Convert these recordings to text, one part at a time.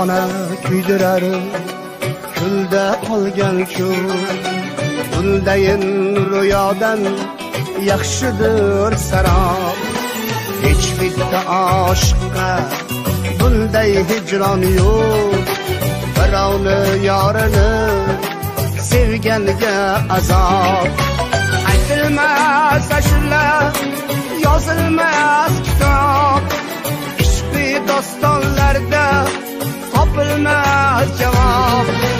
xona kuydirar kulda qolgan shu. Bundayin ro'yodan yaxshidir sarob. Hech bitta oshiqqa bunday hijron yo'q. Birovni yorini sevganiga azob. Aytilmas ashula yozilmas kitob. Ishqiy dostonlarda قبل ما الجواب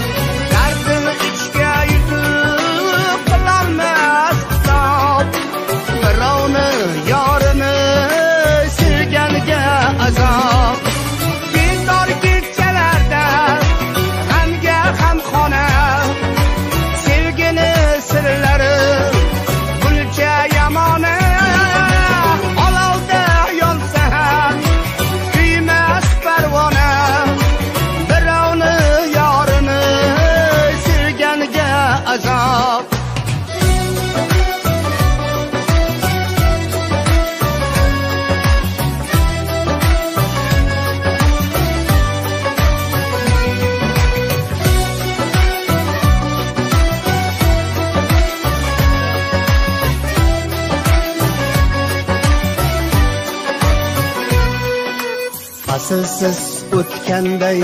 o'tganday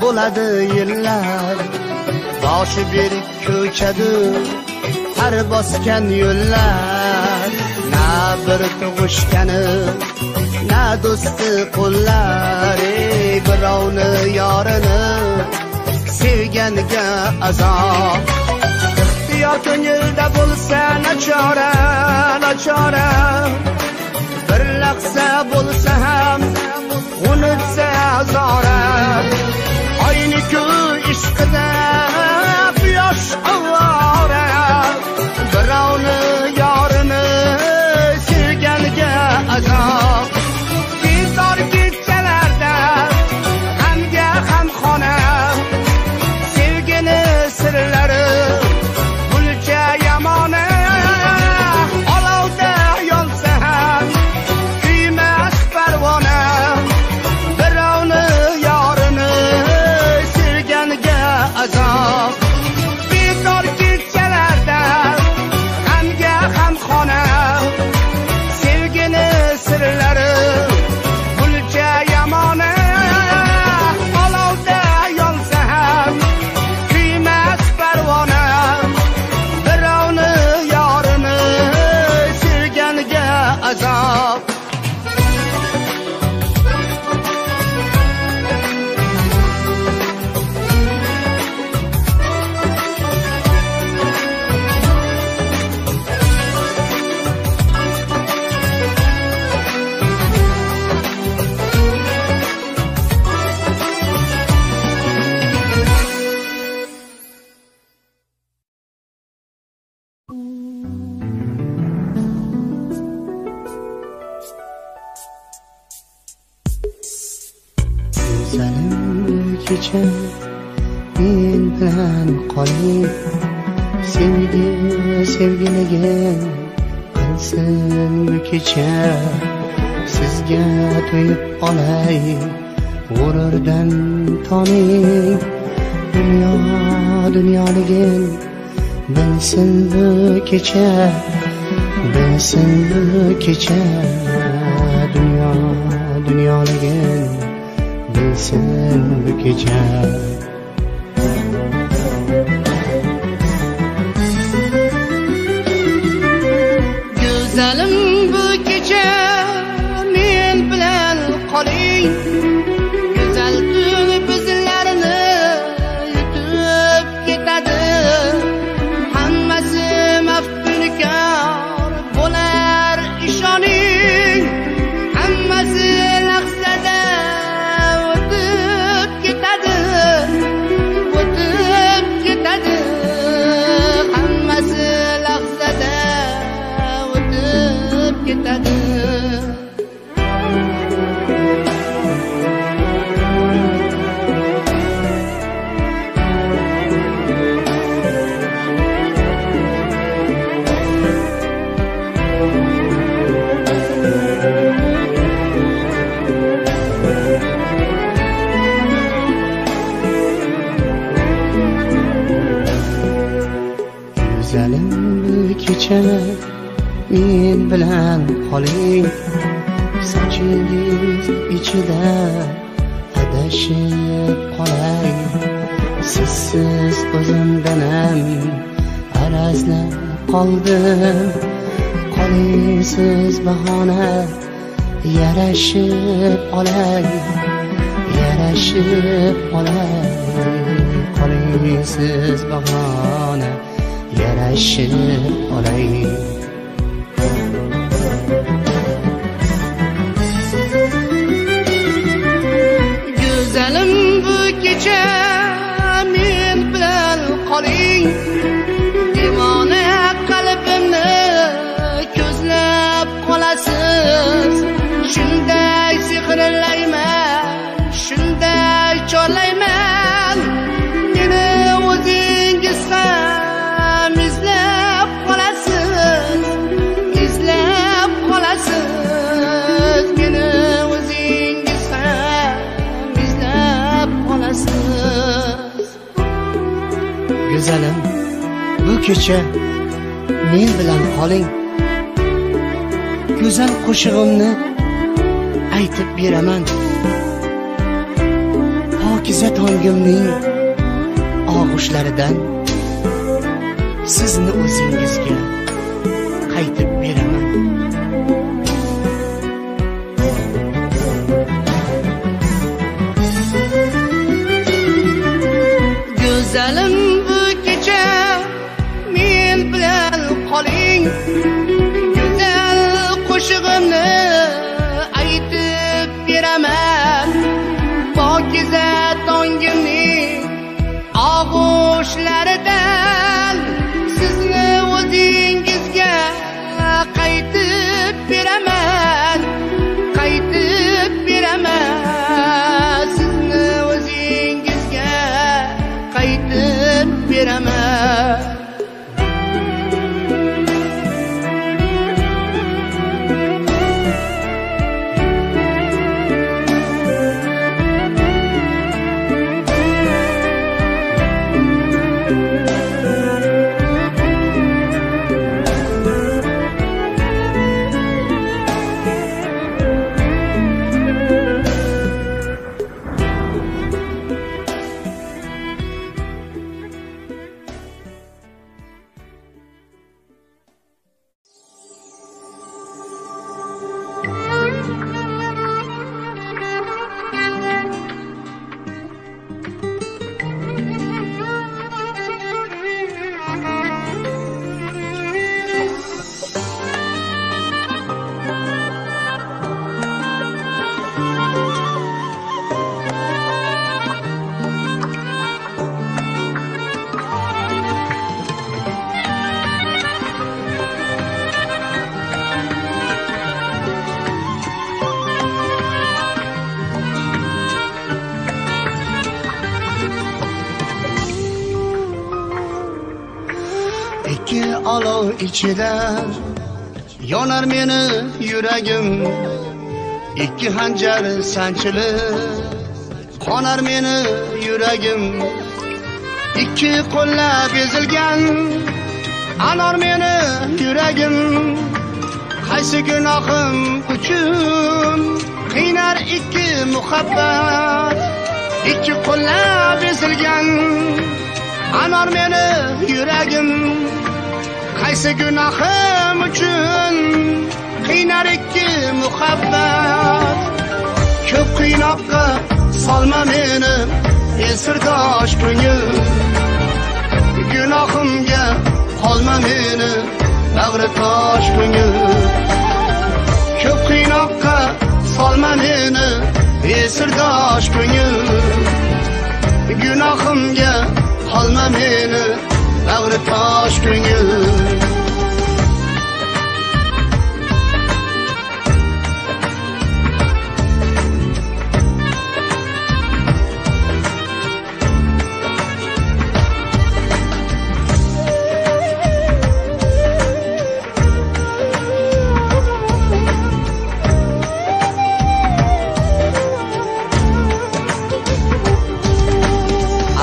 bo'ladi yillar. Boshi berk ko'chadi har bosgan yo'llar. Na bir tug'ishgani na do'sti qo'llar. Ey birovni yorini sevganiga azob ixtiyor ko'ngilda bo'lsa nachora nachora. Bir lahza bo'lsa ham unutsa zora Aynı köy işkıda yosh avora Zalim kecha men bilan qoling sevgi sevgiliga qilsin bu kecha sizga to'yib olay. G'ururdan toning dunyo dunyoligin bilsin bu kecha bilsin bu kecha. Dunyo dunyoligin bilsin bu kecha Güzelim yarashib olay yarashib olay. Qolingsiz bahona yarashib olay. Kecha men bilan qoling go'zal qo'shig'imni aytib beraman. Pokiza tongimning og'ushlaridan sizni o'zingizga qaytib go'zal qo'shig'imni aytib beraman. Pokiza tongimning og'ushlaridan ichida yonar meni yuragim ikki hanjar sanchilib qonar meni yuragim ikki qo'llab ezilgan anor meni yuragim. Qaysi gunohim uchun qiynar ikki muhabbat ikki qo'llab ezilgan anor meni yuragim. Qaysi gunohim uchun qiynar ikki muhabbat ko'p qiynoqqa solma meni esirdosh ko'ngil gunohimga qolma meni bag'ri tosh ko'ngil ko'p qiynoqqa solma meni esirdosh ko'ngil gunohimga qolma meni bag'ri tosh ko'ngil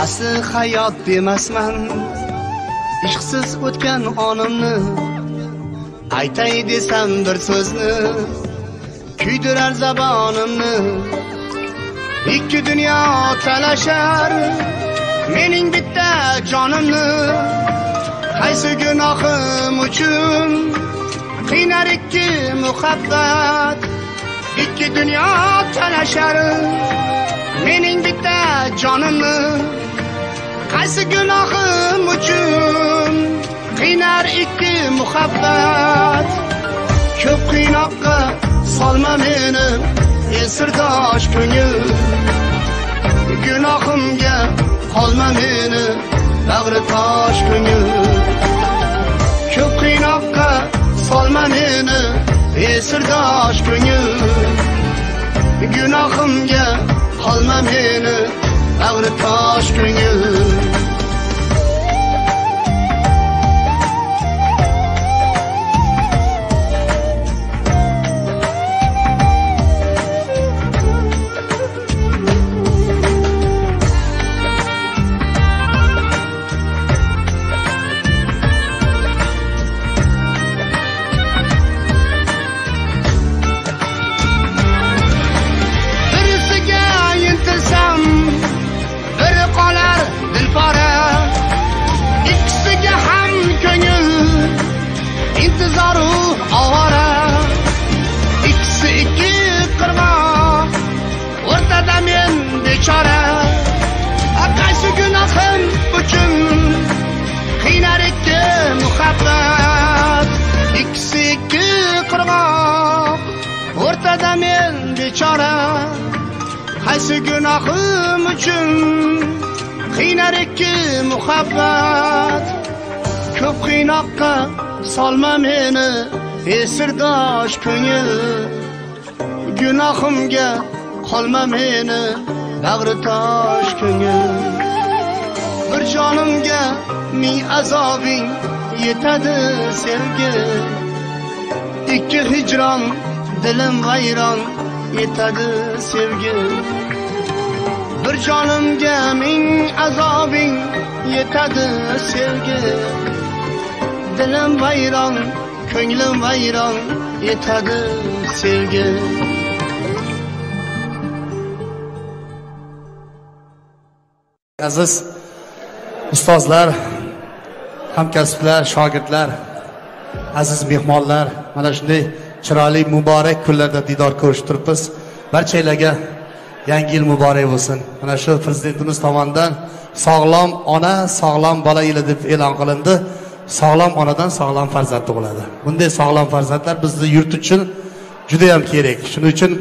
asli hayot demasman. Ishqsiz o'tgan onimni. Aytay desam bir so'zni kuydirar zabonimni ikki dunyo talashar mening bitta jonimni. Qaysi gunohim uchun qiynar ikki muhabbat. Ikki dunyo talashar mening bitta jonimni. Qaysi gunohim uchun qiynar ikki muhabbat? Ko'p qiynoqqa solma meni esirdosh ko'ngil. Gunohimga qolma meni bag'ri tosh ko'ngil. Ko'p qiynoqqa solma meni esirdosh ko'ngil. Gunohimga qolma meni bag'ri tosh ko'ngil. Qaysi gunohim uchun qiynar ikki muhabbat. Ko'p qiynoqqa solma meni esirdosh ko'ngil. Gunohimga qolma meni bag'ri tosh ko'ngil. Bir jonimga ming azobing yetadi sevgi. Ikki hijron dilim vayron yetadi sevgi. Bir jonimga ming azobing yetadi sevgi. Dilim vayron ko'nglim vayron yetadi sevgi. Aziz ustozlar hamkasblar shogirdlar aziz mehmonlar mana shunday chiroyli muborak kunlarda diydor ko'rishib turibmiz barchalarga yangi yil muborak bo'lsin. Mana shu prezidentimiz tomonidan sog'lom ona sog'lom bola yili deb e'lon qilindi. Sog'lom onadan sog'lom farzand tug'iladi. Bunday sog'lom farzandlar bizni yurt uchun judayam kerak. Shuning uchun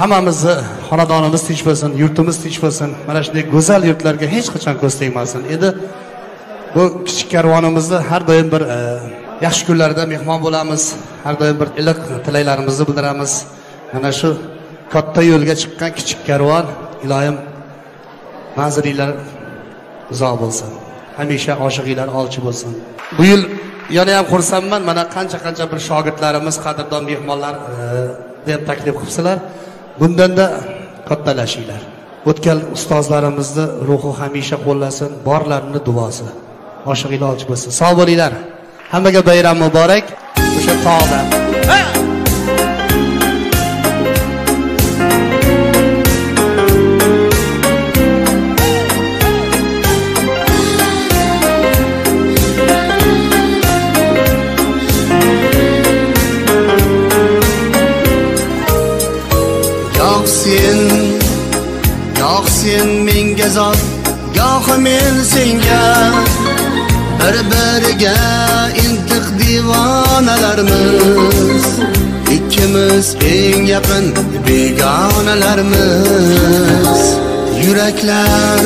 hammamizni xonadonimiz tinch bo'lsin yurtimiz tinch bo'lsin. Mana shunday go'zal yurtlarga hech qachon ko'z tegmasin. Endi bu kichik karvonimizni har doim bir e, yaxshi kunlarda mehmon bo'lamiz. Har doim bir iliq tilaklarimizni bildiramiz. Mana shu katta yo'lga chiqqan kichik karvon iloyim manzilinglar uzoq bo'lsin. Hamisha oshig'inglar olchi bo'lsin. Bu yil yana ham xursandman. Mana qancha qancha bir shogirdlarimiz qadrdon mehmonlar e, deb taklif qilibsizlar. Bundanda kattalashinglar. O'tgan ustozlarimizni ruhi hamisha qo'llasin borlarini duosi. Oshig'inglar olchi bo'lsin. Sog' bo'linglar. Hammaga bayram muborak o'sha tog'da goh sen goh sen menga zot gohi men senga bir biriga devonalarmiz ikkimiz eng yaqin begonalarmiz. Yuraklar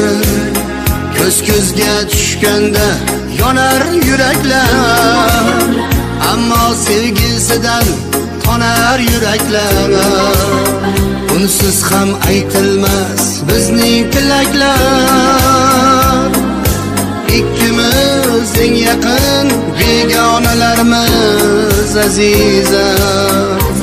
ko'z ko'zga tushganda yonar yuraklar. Ammo sevgisidan tonar yuraklar. Unsiz ham aytilmas bizning tilaklar. Ikkimiz eng yaqin begonalarmiz azizam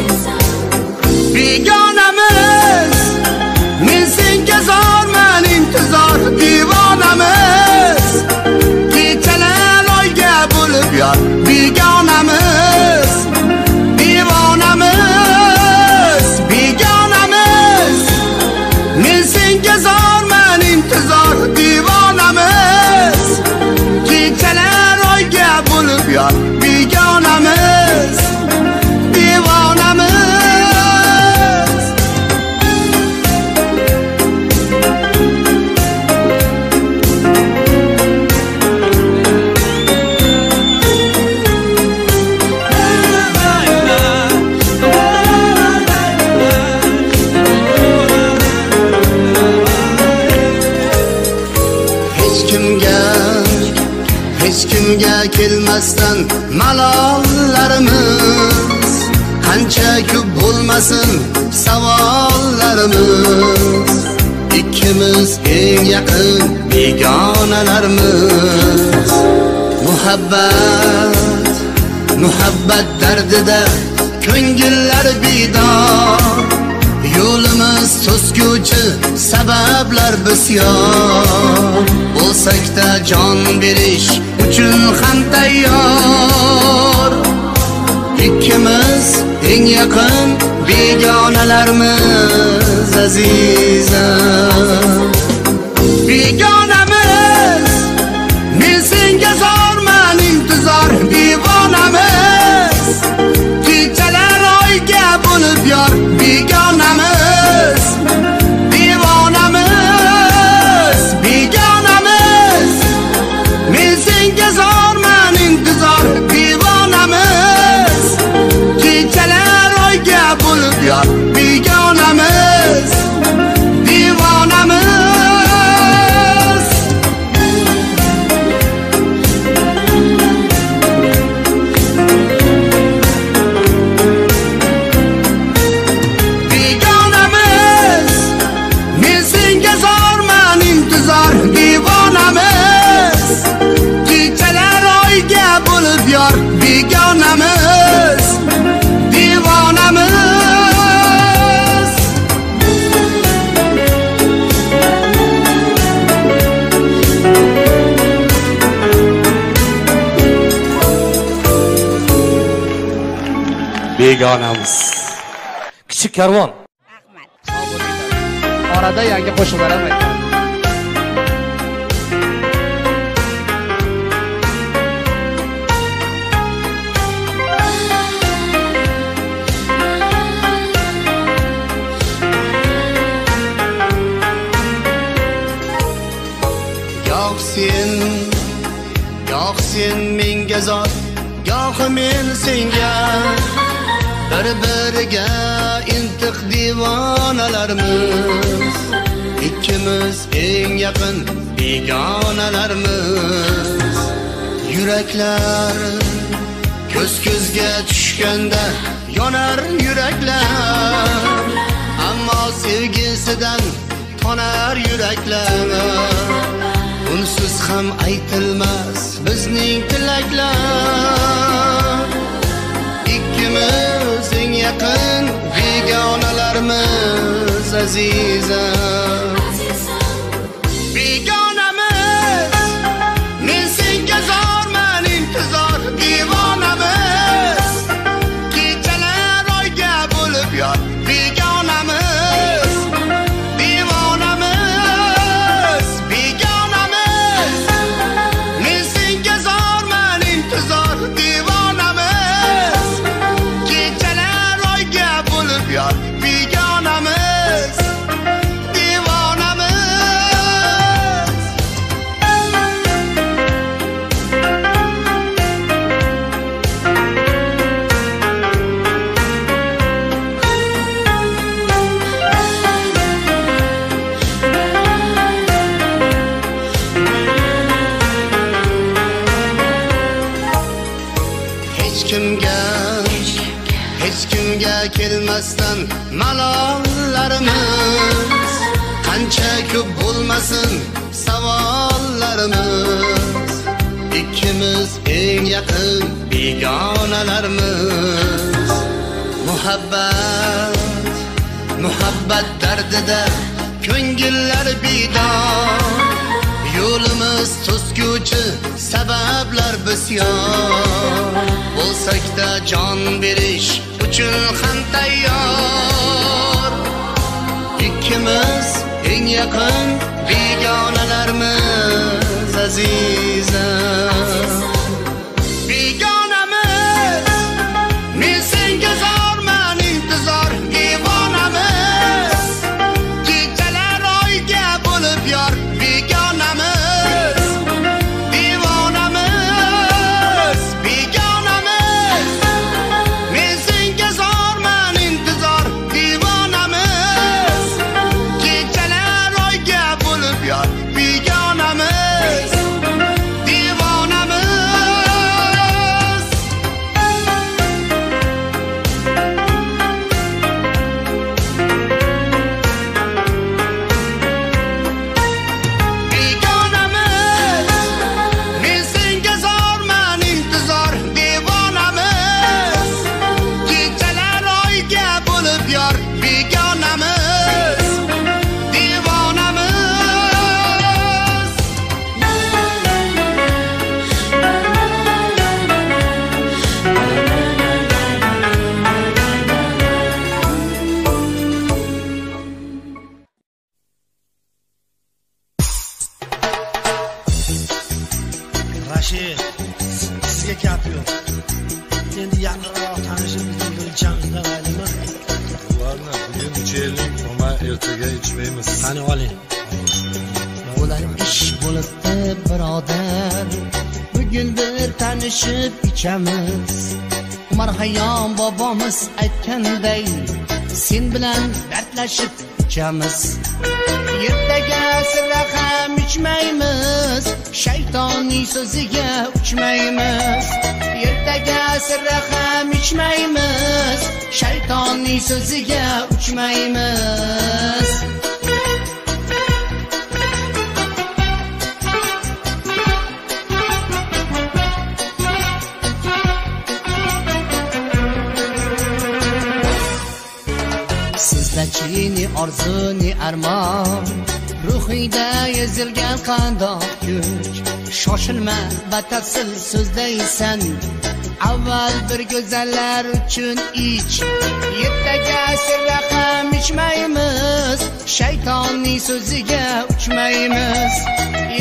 muhabbat muhabbat dardida ko'ngillar bedor yo'limiz to'sguvchi sabablar bisyor. Bo'lsakda jon berish uchun ham tayyor. Ikkimiz eng yaqin begonalarmiz azizam begona divanemiz divanemiz Begonamiz Küçük kervan. Arada yangi qo'shiqlar ham sen menga zot gohi men senga. Bir biriga intiq devonalarmiz ikkimiz eng yaqin begonalarmiz. Yuraklar ko'z ko'zga tushganda yonar yuraklar. Ammo sevgisidan tonar yuraklar. Unsiz ham aytilmas bizning tilaklar. Ikkimiz eng yaqin begonalarmiz azizam. Ichamiz ertaga sira ham ichmaymiz. Shaytonning so'ziga uchmaymiz. Ertaga sira ham ichmaymiz. Shaytonning so'ziga uchmaymiz. Orzu ne armon ruhingda ezilgan qandoq kuch. Shoshilma batafsil so'zlaysan avval bir go'zallar uchun ich. Ertaga sir ham ichmaymiz shaytonning so'ziga uchmaymiz.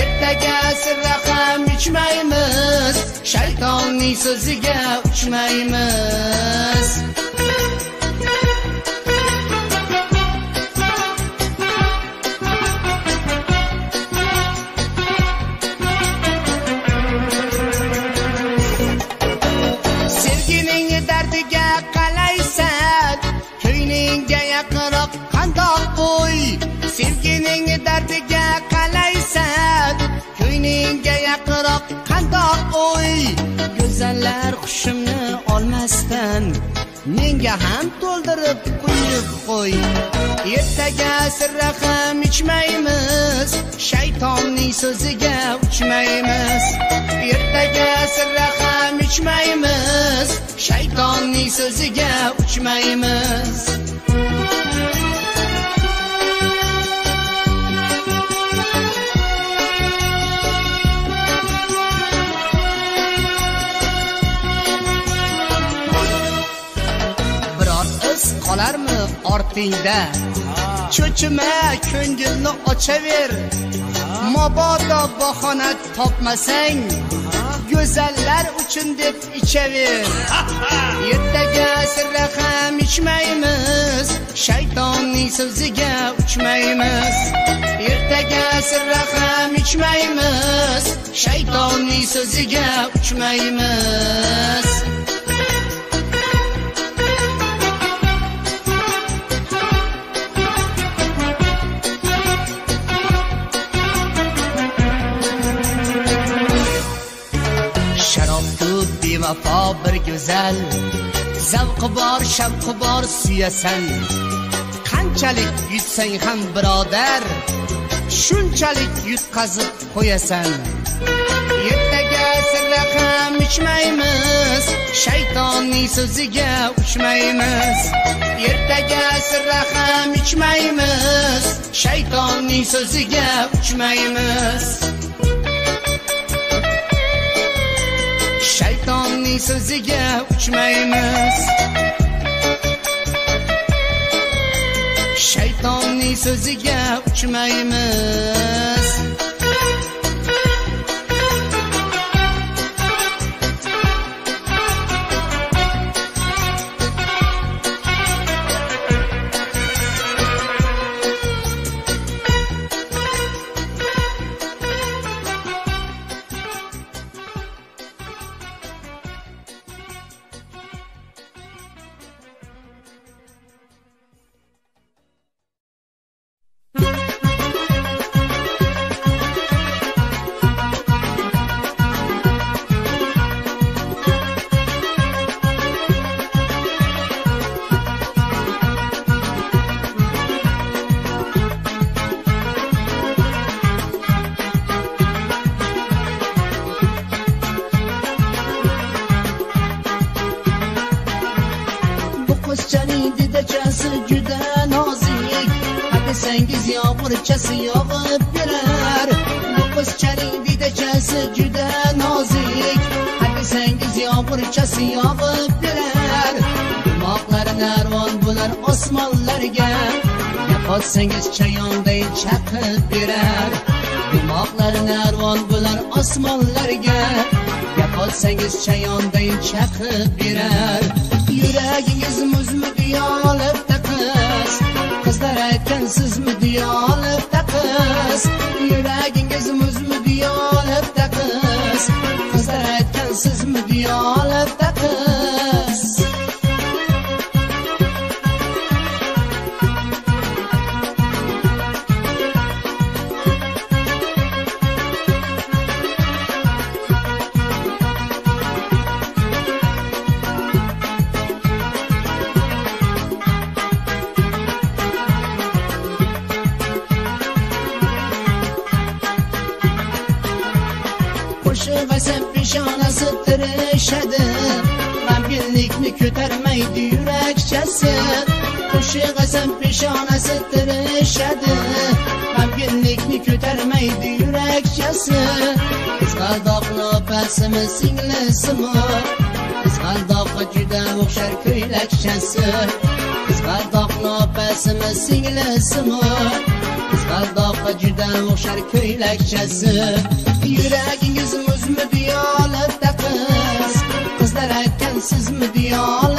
Ertaga sir ham ichmaymiz shaytonning so'ziga uchmaymiz. Sevgining dardiga qalaysan ko'nglingga yaqinroq qandoq o'y. Go'zallar hushimni olmasdan menga ham to'ldirib quyib qo'y. Ertaga sira ham ichmaymiz shaytonning so'ziga uchmaymiz. Ertaga sira ham ichmaymiz shaytonning so'ziga uchmaymiz. Iz qolarmi ortingda? Cho'chima ko'ngilni ochaver. Mabodo bahona topmasang go'zallar uchun deb ichaver. Ertaga sirra ham ichmaymiz shaytonning so'ziga uchmaymiz. Ertaga sirra ham ichmaymiz shaytonning so'ziga uchmaymiz. Vafo bir go'zal. Zavqi bor shavqi bor suyasan. Qanchalik yutsang ham birodar shunchalik yutqazib qo'yasan. Ertaga sira ham ichmaymiz shaytonning so'ziga uchmaymiz. Ertaga sirra ham ichmaymiz shaytonning so'ziga uchmaymiz. Shaytonning so'ziga uchmaymiz. Shaytonning so'ziga uchmaymiz. egasi juda nozik. Habisangiz yopurchasi yopib berar dimoqlari narvon bo'lar osmonlarga. Yo'qotsangiz chayonday chaqib berar. Dimoqlari narvon bo'lar osmonlarga. Yo'qotsangiz chayonday chaqib berar. Yuragingiz muzmidi yolibda qiz qizlar aytgan sizmidi yolibda qiz yuragingiz muzmidi all yalat that. Peshonasi tirishadi g'amginlikni ko'tarmaydi yurakchasi. Qizg'aldoqni opasimi singlisimi qizg'aldoqqa juda o'xshar ko'ylakchasi. Qizg'aldoqni opasimi singlisimi qizg'aldoqqa juda o'xshar ko'ylakchasi. Yuragingiz muzmi diyolibda qiz qizlar aytgan sizmi diyolibda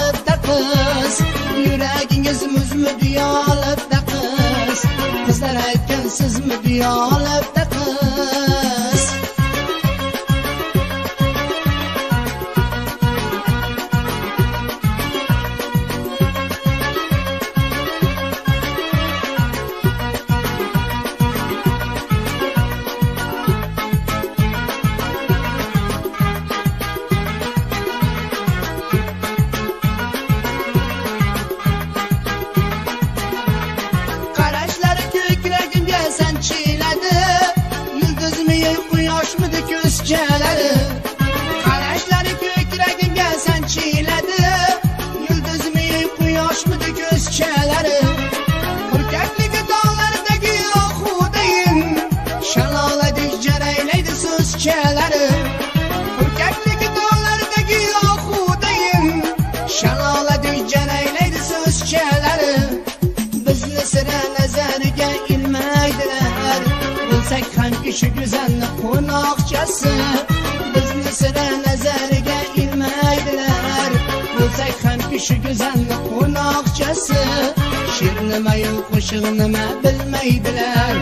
sizmi muzmi diyolibda qiz qizlar aytgan sizmi diyolibda nimayu nima bilmaydilar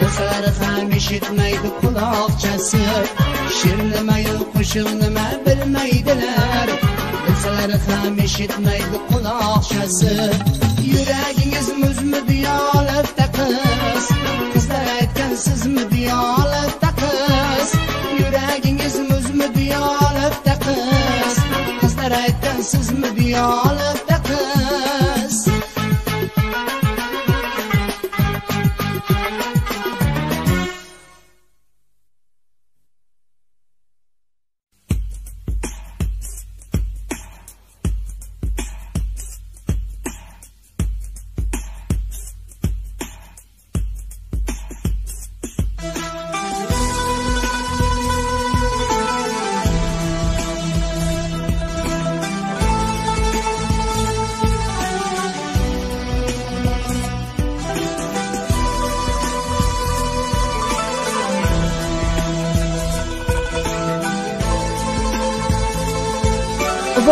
bo'lsalar ham eshitmaydi quloqchasi she'r nimayu qo'shiq nima bilmaydilar bilsalar ham eshitmaydi quloqchasi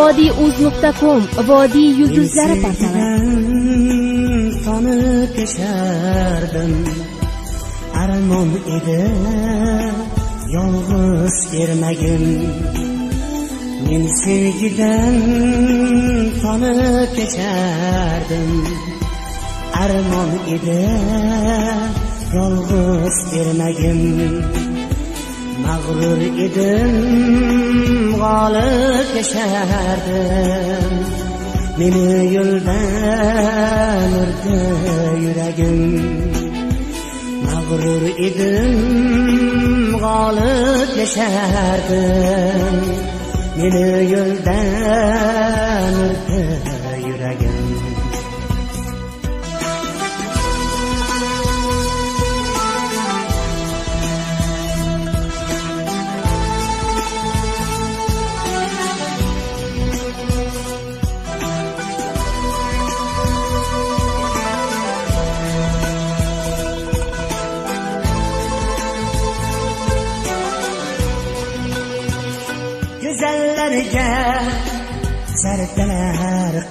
vodiyuz.com vodiy yulduzlari portali tonib yashardim armon edi yolg'iz ermagim. Men sevgidan tonib yashardim armon edi yolg'iz ermagim. Mag'rur edim g'olib yashardim. Meni yo'ldan urdi yuragim. Mag'rur edim g'olib yashardim. Meni yo'ldan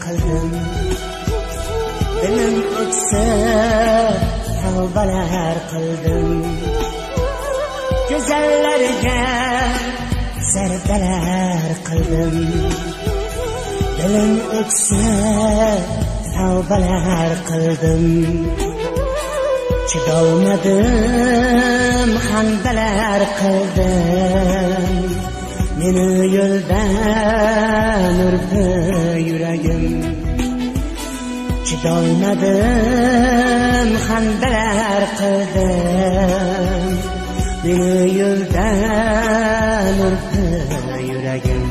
qildim dilim o'tsa tavbalar qildim go'zallarga zardalar qildim dilim o'tsa tavbalar qildim chidolmadim handalar qildim meni yo'ldan urdi yuragim chidolmadim handalar qildim meni yo'ldan urdi yuragim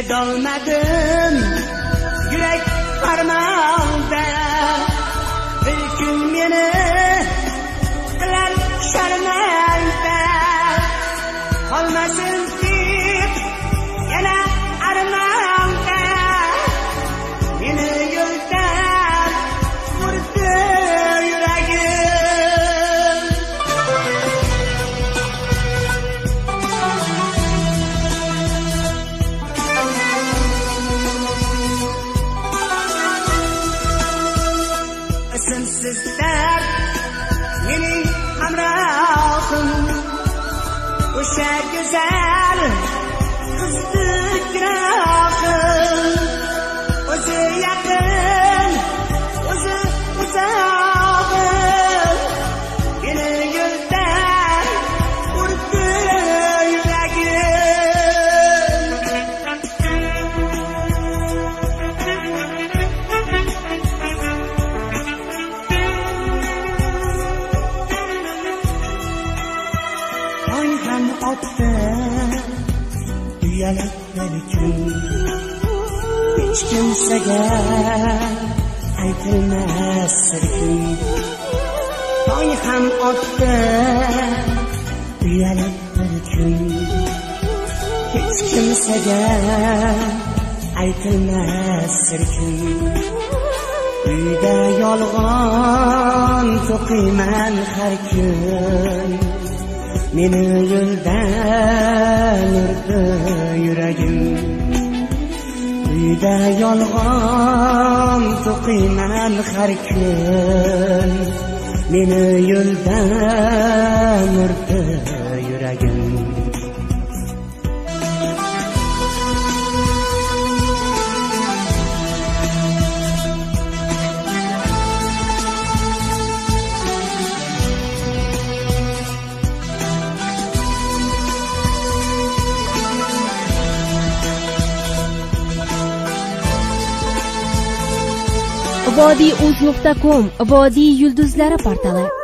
yuragim chidolmadim yurak o'qiyman har kun meni yo'ldan urdi yuragim. Uyda yolg'on to'qiyman har kun meni yo'ldan urdi. vodiyuz.com vodiy yulduzlari portali.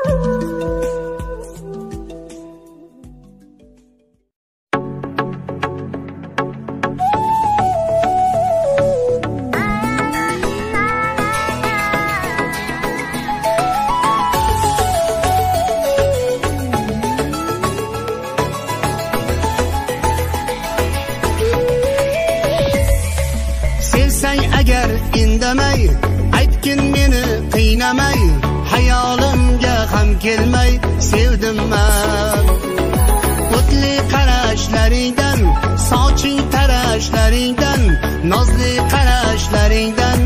Kelmay sevdim man. O'tli qarashlaringdan soching tarashlaringdan nozli qarashlaringdan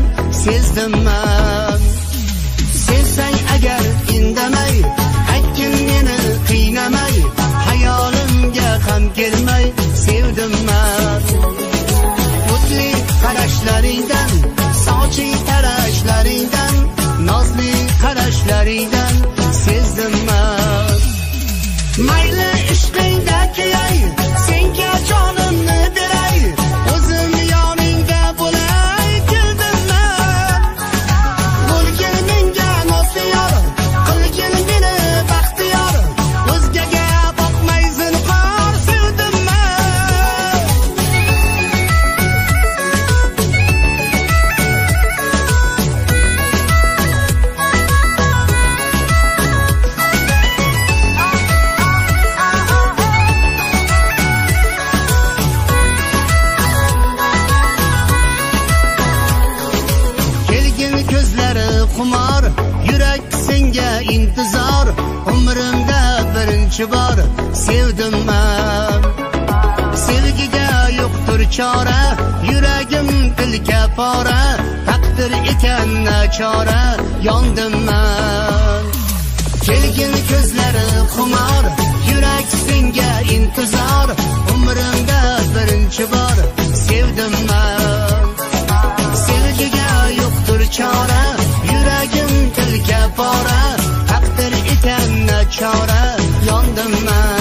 sezdim man. Sevsang agar indamay aytgin meni qiynamay hayolimga ham kelmay sevdim man. O'tli qarashlaringdan soching tarashlaringdan nozli qarashlaringdan bechora yondim man. Kelgin ko'zlari xumor yurak senga intizor. Umrimda birinchi bor sevdim man. Sevgiga yo'qdir chora pora taqdir ekan nachora yondim man.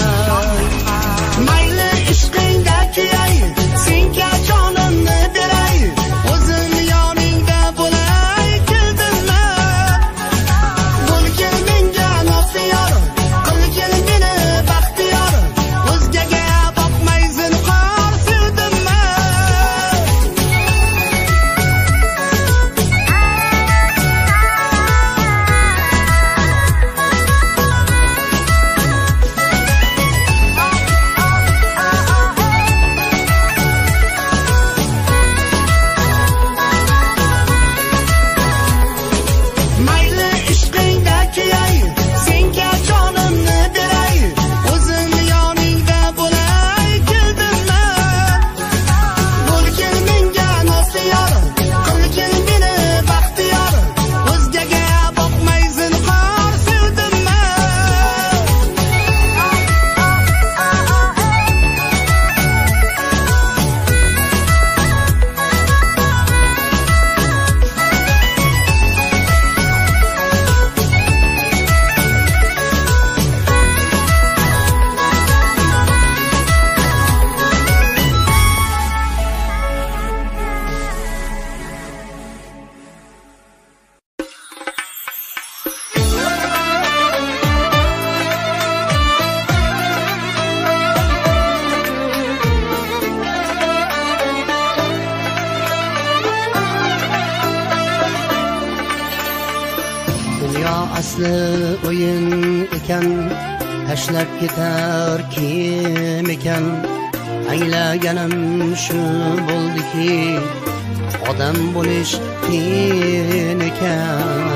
Asli o'yin ekan tashlab ketar kim ekan? Anglaganim shu bo'ldiki odam bo'lish qiyin ekan.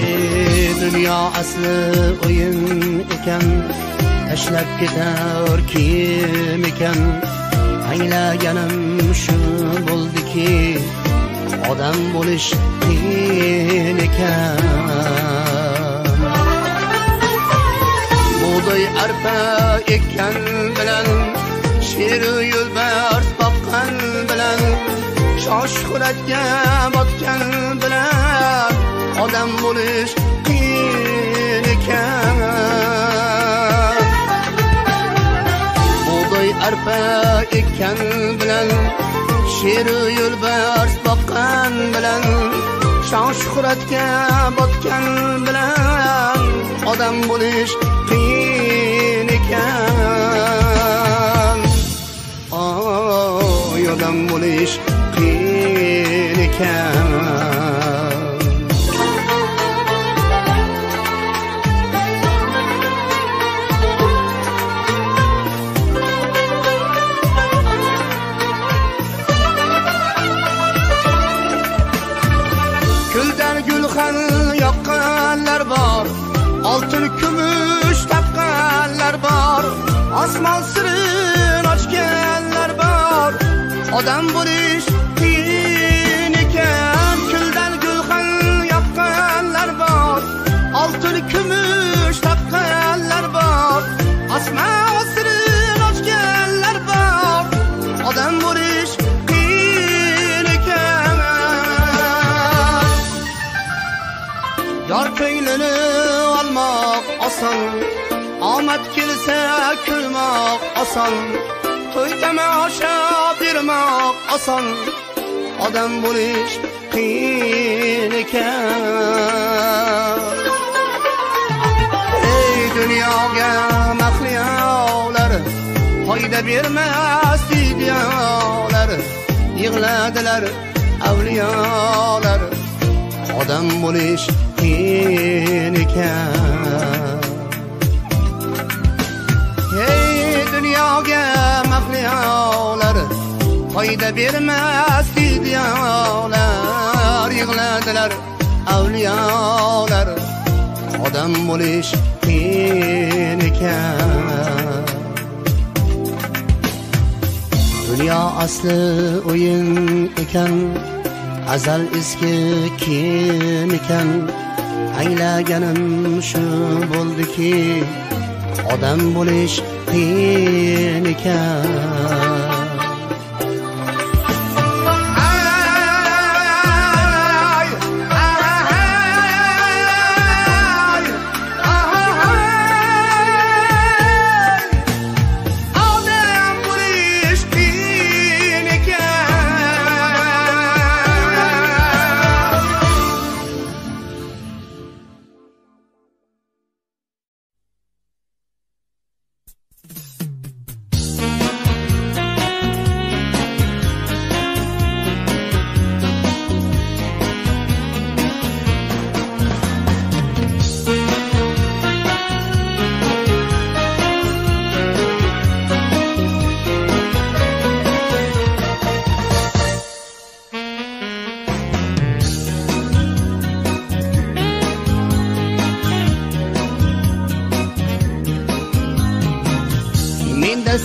Ey dunyo asli o'yin ekan tashlab ketar kim ekan? Anglaganim shu bo'ldiki odam bo'lish qiyin ekan. Bug'doy arpa ekkan bilan sheru yo'lbars boqqan bilan shosh xuratga botgan bilan odam bo'lish qiyin ekan. Bug'doy arpa ekkan bilan sheru yo'lbars boqqan bilan shon shuhratga botgan bilan odam bo'lish qiyin ekan. Oy odam bo'lish qiyin ekan. Osmon sirin ochganlar bor odam bo'lish qiyin ekan guldan gulxan yoqqanlar bor oltin kumush taqqanlar bor osmon sirin ochganlar bor odam bo'lish qiyin ekan yor ko'nglini olmoq oson omad kelsa kulmoq oson. To'y tomosha bermoq oson. Odam bo'lish qiyin ekan. Ey dunyoga mahliyolar foyda bermas videolar yig'ladilar avliyolar. Odam bo'lish qiyin ekan. Dunyoga mahliyolar foyda bermas videolar yig'ladilar avliyolar odam bo'lish qiyin ekan. Dunyo asli o'yin ekan azal eski kim ekan. Anglaganim shu bo'ldiki odam bo'lish qiyin ekan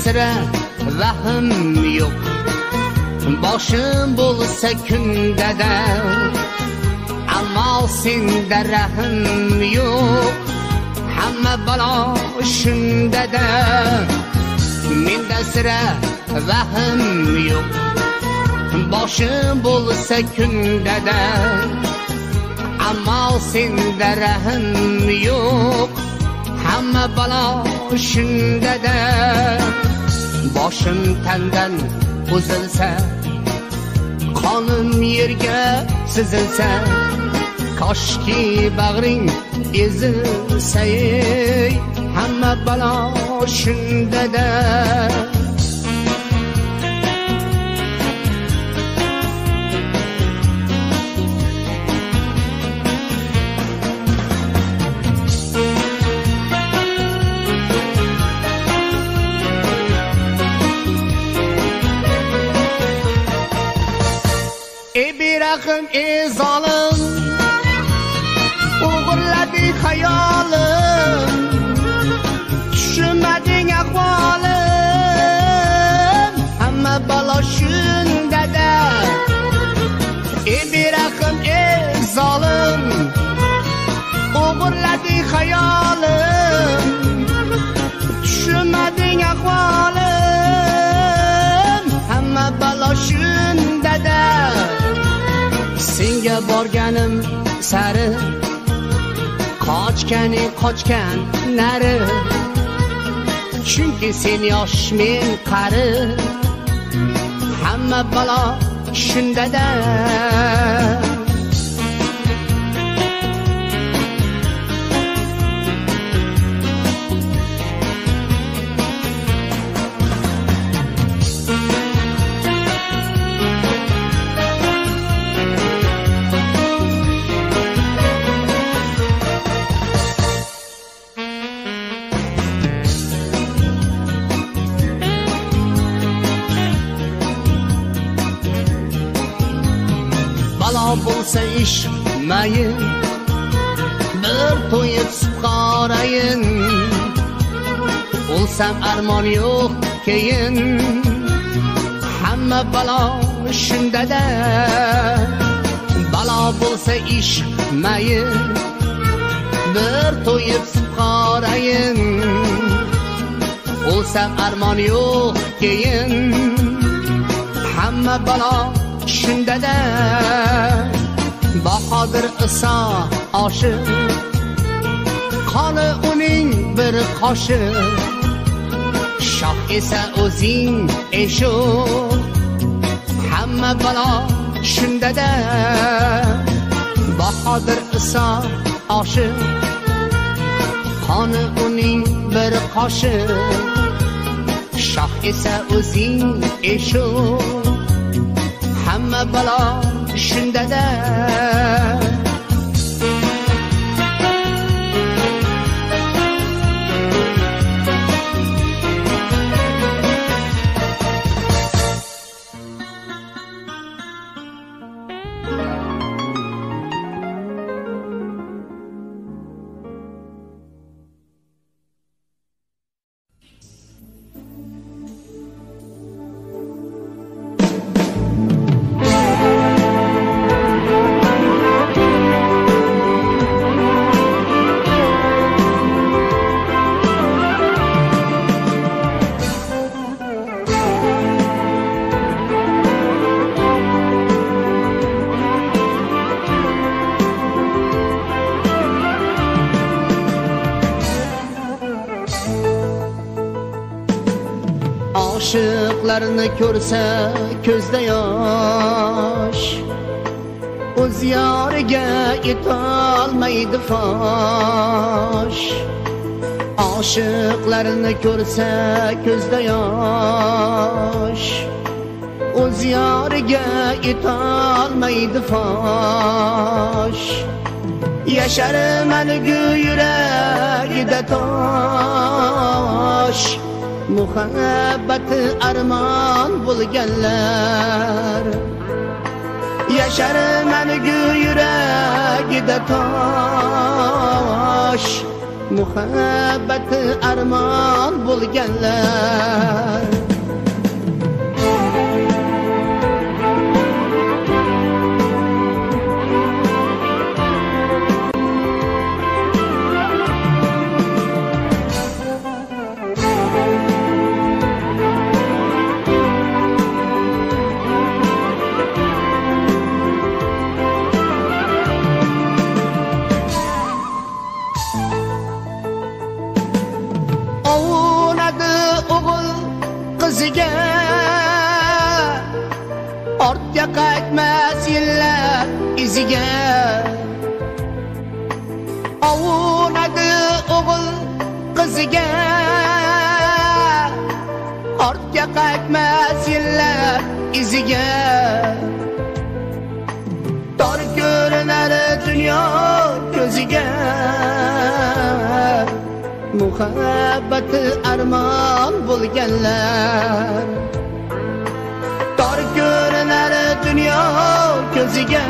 sira vahm yo'q boshim bo'lsa kundada ammo senda rahm yo'q hamma balo shundada menda sira vahm yo'q boshim bo'lsa kundada ammo senda rahm yo'q hamma balo shundada boshim tandan uzilsa qonim yerga sizilsa koshki bag'ring ezilsa ey hamma balo shundada. Hayolim tushunmading ahvolim. Hamma balo shundada ey berahm ey zolim o'g'irladi hayolim. Tushunmading ahvolim hamma balo shundada senga borganim sari qochgani qochgan nari. Chunki sen yosh men qari. Hamma balo shundada. Ish mayin bir to'yib suqorayin o'lsam armon yo'q keyin hamma balo shundada balo bo'lsa ish mayin bir to'yib suqorayin o'lsam armon yo'q keyin hamma balo shundada bahodir iso oshi. Qoni uning bir qoshi. Shoh esa o'zing eshu hamma balo shundada bahodir iso oshi. Qoni uning bir qoshi. Shoh esa o'zing eshu hamma balo düşünde de Gözlerini körse közde yaş. O ziyarige itolmaydı faş. Aşıklarını körse közde yaş. O ziyarige itolmaydı faş. Yaşar melgü yüreği de taş. Muhabbati armon bo'lganlar. Yashar mangu yuragida tosh. Muhabbati armon bo'lganlar. Iziga ovunadi o'g'il qiziga. Ortga qaytmas yillar iziga. Tor ko'rinar dunyo ko'ziga. Muhabbati armon bo'lganlar. Dunyo ko'ziga.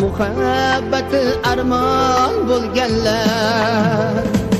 Muhabbati armon bo'lganlar.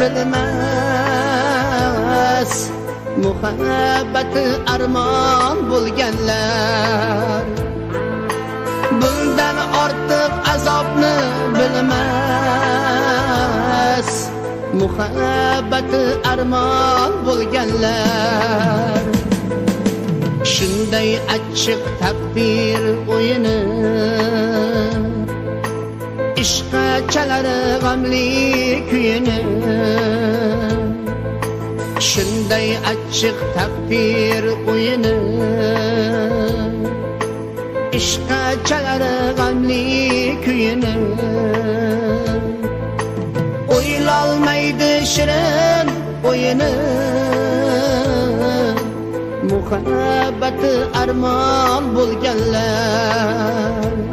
Bilmas. Muhabbati armon bo'lganlar. Bundan ortiq azobni bilmas. Muhabbati armon bo'lganlar. Shunday achchiq taqdir o'yini. Ishqa chalar g'amli kuyini shunday achchiq taqdir o'yini ishqa chalar g'amli kuyini o'ylolmaydi shirin o'yini muhabbati armon bo'lganlar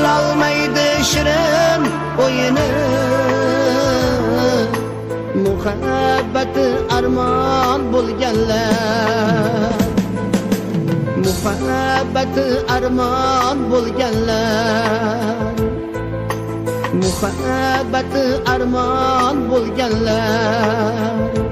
qilolmaydi shirin o'yini. Muhabbati armon bo'lganlar. Muhabbati armon bo'lganlar. Muhabbati armon bo'lganlar.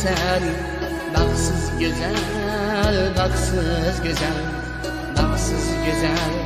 Kuylasan baxtsiz go'zal baxtsiz go'zal baxtsiz go'zal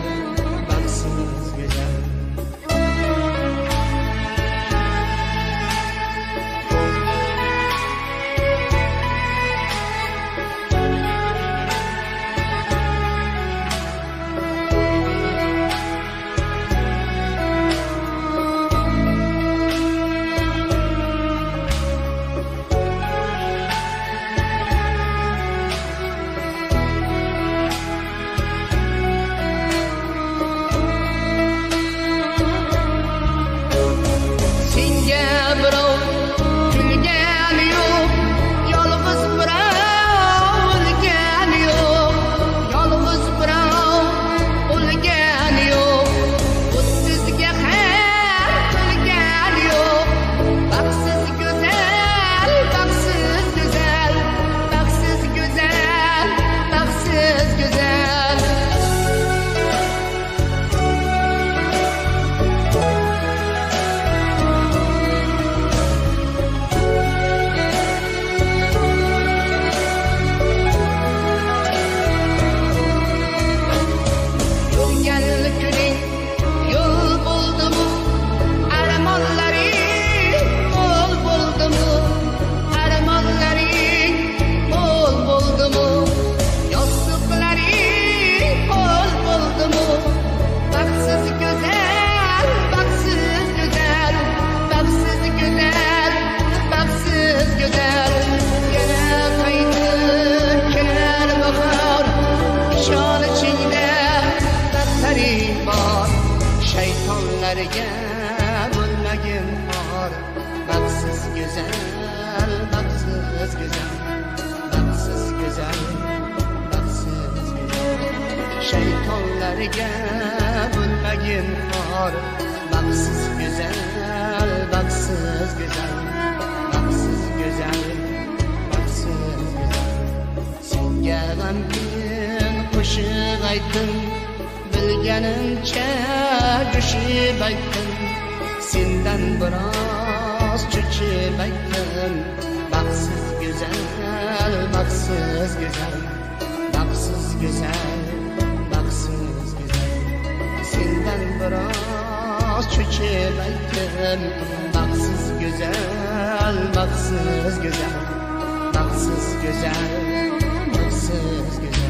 shaytonlarga bo'lmagin xor baxtsiz go'zal baxtsiz go'zal baxtsiz go'zal baxtsiz go'zal. Shaytonlarga bo'lmagin xor baxtsiz go'zal baxtsiz go'zal baxtsiz go'zal baxtsiz go'zal. Senga g'amgin qo'shiq aytdim. Bilganimcha jo'shib aytdim sendan biroz cho'chib aytdim baxtsiz go'zal baxtsiz go'zal baxtsiz go'zal baxtsiz go'zal sendan biroz cho'chib aytdim baxtsiz go'zal baxtsiz go'zal baxtsiz go'zal baxtsiz go'zal